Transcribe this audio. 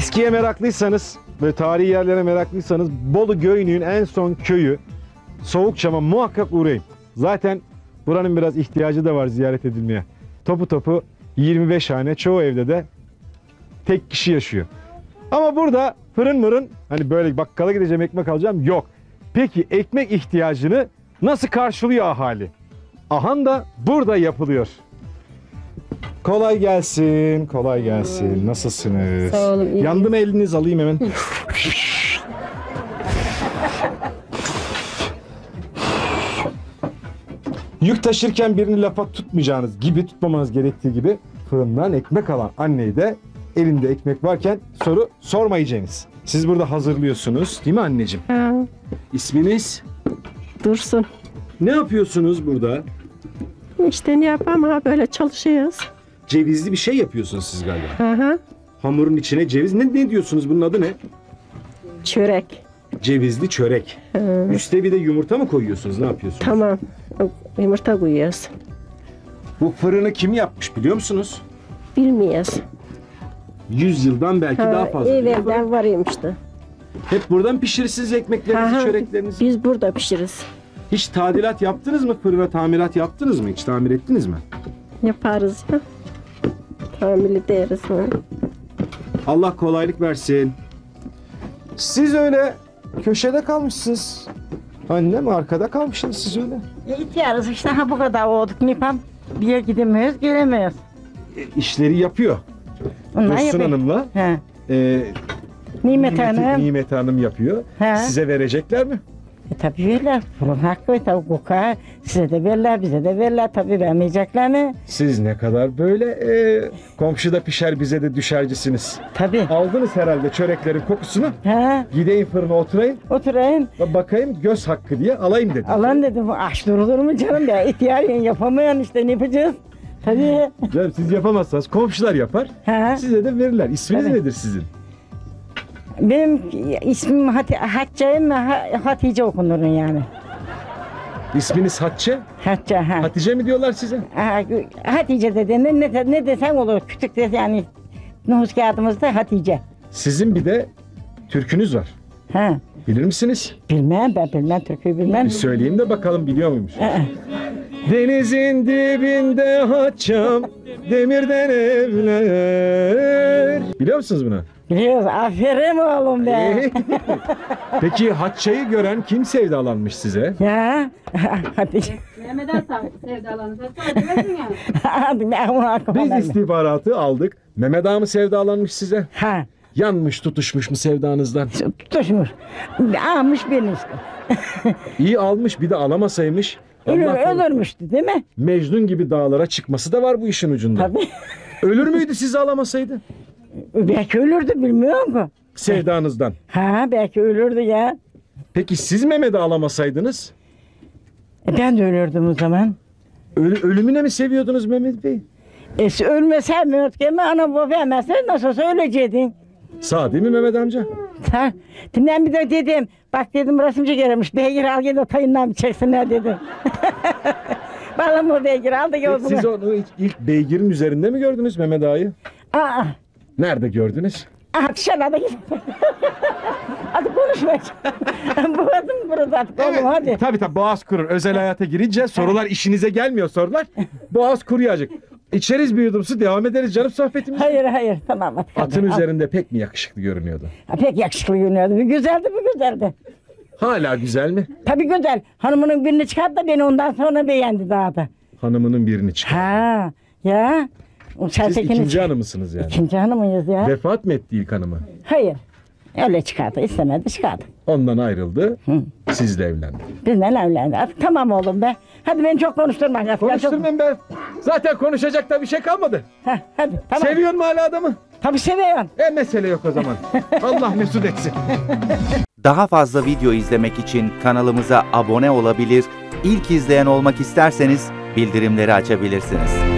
Eskiye meraklıysanız ve tarihi yerlere meraklıysanız Bolu Göynü'nün en son köyü Soğukçam'a muhakkak uğrayın. Zaten buranın biraz ihtiyacı da var ziyaret edilmeye. Topu topu 25 hane çoğu evde de tek kişi yaşıyor. Ama burada fırın mırın hani böyle bakkala gideceğim ekmek alacağım yok. Peki ekmek ihtiyacını nasıl karşılıyor ahali? Ahan da burada yapılıyor. Kolay gelsin, kolay gelsin. Nasılsınız? Sağ olun, iyiyim. Yandı mı eliniz alayım hemen. Yük taşırken birini lafa tutmayacağınız gibi, tutmamanız gerektiği gibi fırından ekmek alan anneyi de elinde ekmek varken soru sormayacaksınız. Siz burada hazırlıyorsunuz değil mi anneciğim? Ha, İsminiz? dursun. Ne yapıyorsunuz burada? İşte ne yapalım ha böyle çalışıyoruz. Cevizli bir şey yapıyorsunuz siz galiba. Hı hı. Hamurun içine ceviz. Ne, ne diyorsunuz bunun adı ne? Çörek. Cevizli çörek. Hı, Üste bir de yumurta mı koyuyorsunuz? Ne yapıyorsunuz? tamam. Yumurta koyuyoruz. Bu fırını kim yapmış biliyor musunuz? Bilmiyoruz. 100 yıldan belki Ha, daha fazla. evvelden varayım işte. Hep buradan pişirirsiniz ekmeklerinizi, Aha, çöreklerinizi. Biz burada pişiririz. Hiç tadilat yaptınız mı? Fırına tamirat yaptınız mı? Hiç tamir ettiniz mi? Yaparız ya. Tamir ederiz. Ha. Allah kolaylık versin. Siz öyle köşede kalmışsınız. Annem arkada kalmışsınız siz öyle. İhtiyarız işte ha bu kadar olduk yapalım? Bir yere gidemiyoruz, gelemiyoruz. E, işleri yapıyor. Onlar Dursun yapıyor. Hanım'la He. e, Nimet Nimet, Hanım. Nimet Hanım yapıyor. He. Size verecekler mi? E, tabii verirler. Bunun hakkı tabii koka. Size de verirler, bize de verirler. Tabii vermeyecekler mi? Siz ne kadar böyle e, komşuda pişer bize de düşercisiniz. Tabii. Aldınız herhalde çöreklerin kokusunu. Ha. Gideyim fırına oturayım. Oturayım. Bakayım göz hakkı diye alayım dedim. Alan dedim. Aç durulur mu canım ya? İhtiyarın yapamayan işte ne yapacağız? Tabii. Canım siz yapamazsanız komşular yapar. Ha. Size de verirler. İsminiz Tabii. nedir sizin? Benim ismim Hati Hatice mi Ha- Hatice okunur yani. İsminiz Hatice. Hatice ha. Hatice mi diyorlar size? Ha, Hatice dedi. Ne, ne, ne desen olur. Küçük de yani nüfus kağıdımızda Hatice. Sizin bir de türkünüz var. Ha. Bilir misiniz? Bilmem ben bilmem Türk'ü bilmem. Bir söyleyeyim de bakalım biliyor muymuş? Denizin dibinde haçam demirden evler. Biliyor musunuz bunu? Biliyoruz. Aferin oğlum be. Peki Hatça'yı gören kim sevdalanmış size? ya. Hatice. Mehmet'e sevdalanırsa söylemesin yani. Hadi ben onu Biz geldi. istihbaratı aldık. Mehmet Ağa mı sevdalanmış size? Ha. Yanmış tutuşmuş mu sevdanızdan? Tutuşmuş. Almış beni işte. İyi almış bir de alamasaymış. Ölür, Allah korusun. ölürmüştü değil mi? Mecnun gibi dağlara çıkması da var bu işin ucunda. Tabii. Ölür müydü sizi alamasaydı? Belki ölürdü bilmiyor musun? Sevdanızdan. Ha belki ölürdü ya. Peki siz Mehmet'i alamasaydınız? E, ben de ölürdüm o zaman. Ölü, ölümüne mi seviyordunuz Mehmet Bey? E, ölmese mi mi ana baba vermezse nasıl olsa öleceydin. Sağ değil mi Mehmet amca? Ha, Timden bir de dedim. Bak dedim resimci gelmiş. Beygir al gel de tayından bir çeksinler dedim. Bana mı beygir al da Peki gördüm. siz onu ilk, ilk beygirin üzerinde mi gördünüz Mehmet Ağa'yı? Aa, Nerede gördünüz? aha dışarıda git. hadi konuşma. Boğazım burada artık oğlum hadi. Tabii tabii boğaz kurur. Özel hayata girince sorular işinize gelmiyor sorular. Boğaz kuruyacak. İçeriz bir yudum su devam ederiz canım sohbetimize. Hayır hayır tamam hadi. Atın hadi. üzerinde pek mi yakışıklı görünüyordu? Ha, pek yakışıklı görünüyordu. Bir güzeldi bir güzeldi. Hala güzel mi? Tabii güzel. Hanımının birini çıkarttı da beni ondan sonra beğendi daha da. Hanımının birini çıkar. Ha ya. O Siz Sertekin'i ikinci hanımısınız yani. İkinci hanımıyız ya. Vefat mı etti ilk hanımı? Hayır. Öyle çıkardı. istemedi çıkardı. Ondan ayrıldı. Hı. Sizle evlendi. Bizden evlendi. Hadi, tamam oğlum be. Hadi beni çok konuşturma. Gafur. Çok... Konuşturmayın ben. Zaten konuşacak da bir şey kalmadı. Heh, hadi tamam. Seviyorsun mu hala adamı? Tabii seviyorum. E mesele yok o zaman. Allah mesut etsin. Daha fazla video izlemek için kanalımıza abone olabilir, ilk izleyen olmak isterseniz bildirimleri açabilirsiniz.